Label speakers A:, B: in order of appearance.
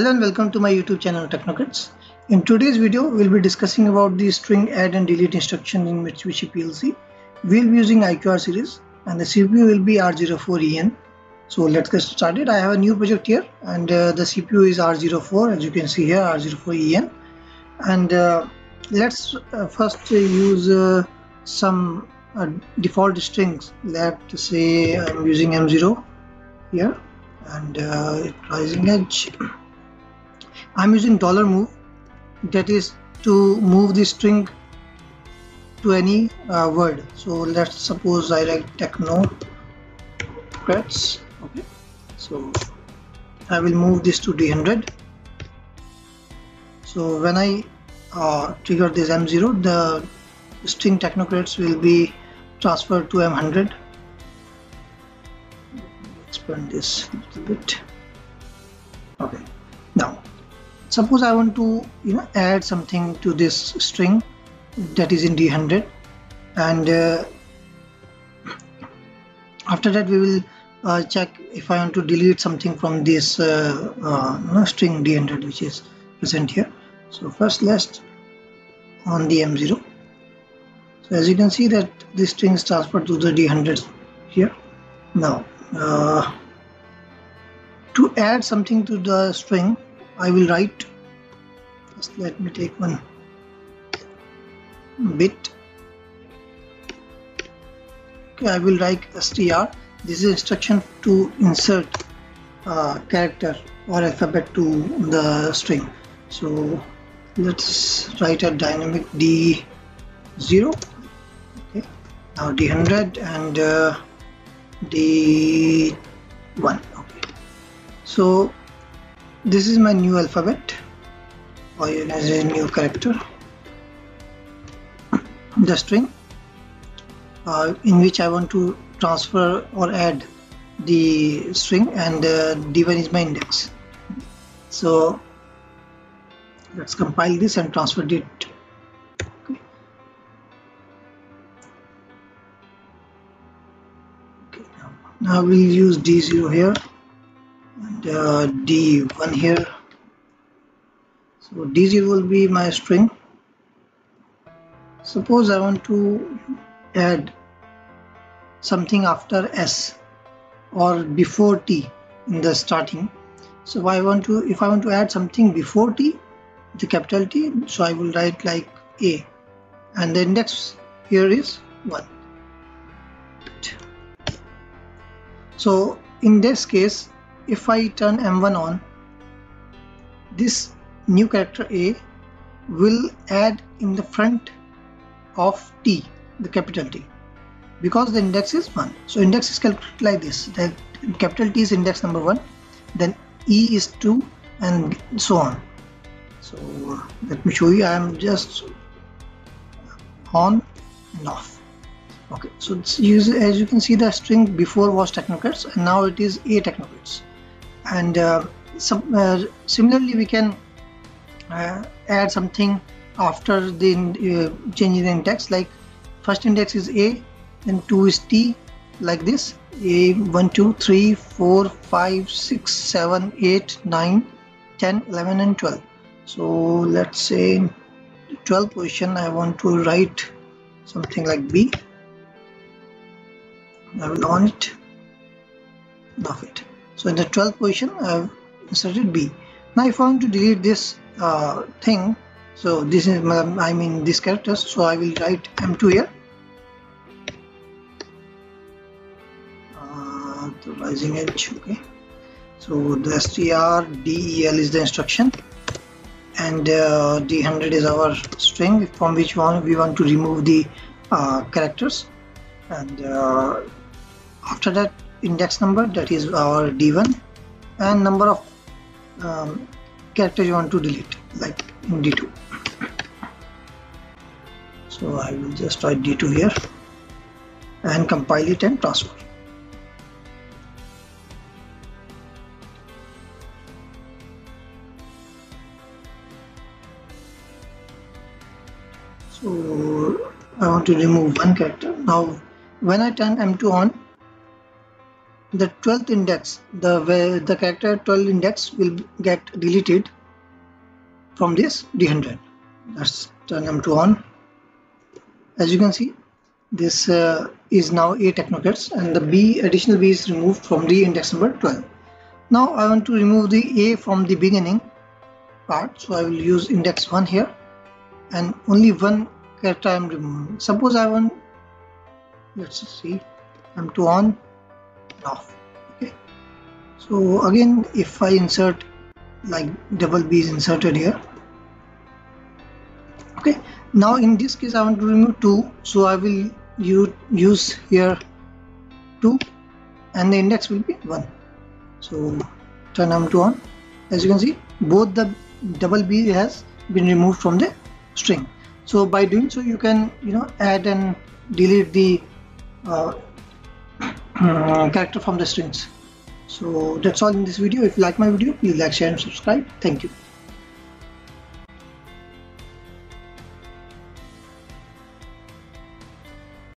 A: Hello and welcome to my YouTube channel Technocrats. In today's video, we'll be discussing about the string add and delete instruction in Mitsubishi PLC. We'll be using IQR series and the CPU will be R04EN. So let's get started. I have a new project here and uh, the CPU is R04 as you can see here R04EN. And uh, let's uh, first use uh, some uh, default strings. Let's say I'm using M0 here and uh, rising edge I'm using dollar move that is to move the string to any uh, word. So let's suppose I write techno creds okay. So I will move this to d100 so when I uh, trigger this m0 the string technocrats will be transferred to m100 expand this a little bit. Okay suppose I want to you know add something to this string that is in d100 and uh, after that we will uh, check if I want to delete something from this uh, uh string d100 which is present here. So first let's on the m0 so as you can see that this string is transferred to the d100 here. Now uh, to add something to the string I will write. Just let me take one bit. Okay I will write str this is instruction to insert character or alphabet to the string. So let's write a dynamic d0 okay now d100 and uh, d1 okay. So this is my new alphabet. Or as a new character. The string. Uh, in which I want to transfer or add the string and uh, d1 is my index. So let's compile this and transfer it. Okay. now, now we'll use d0 here uh, d1 here. So d0 will be my string. Suppose I want to add something after s or before t in the starting. So I want to if I want to add something before t the capital T so I will write like a. And the index here is 1 so in this case if I turn M1 on this new character A will add in the front of T the capital T because the index is 1 so index is calculated like this that capital T is index number 1 then E is 2 and so on. So let me show you I am just on and off. Okay so as you can see the string before was technocrats and now it is a technocrats and uh, some, uh, similarly we can uh, add something after the uh, changing index like first index is a then 2 is t like this. A 1 2 3 4 5 6 7 8 9 10 11 and 12 so let's say 12 position I want to write something like b. I will on it off it so in the 12th position I've inserted B now if I want to delete this uh, thing so this is I mean this characters so I will write M2 here. Uh, the rising edge okay. So the str del is the instruction. And uh, d100 is our string from which one we want to remove the uh, characters. And uh, after that index number that is our d1 and number of um, characters you want to delete like in d2 so I will just write d2 here and compile it and transfer. So I want to remove one character. Now when I turn M2 on the 12th index the the character 12 index will get deleted from this d100 let's turn m2 on. As you can see this uh, is now a technocrats and the b additional b is removed from the index number 12 now i want to remove the a from the beginning part so i will use index 1 here and only one character i am removing. Suppose i want let's see m2 on off. Okay. So again if I insert like double B is inserted here. Okay. Now in this case I want to remove 2 so I will use here 2 and the index will be 1 so turn M2 on. As you can see both the double B has been removed from the string. So by doing so you can you know add and delete the uh, uh, character from the strings. So that's all in this video. If you like my video please like share and subscribe. Thank you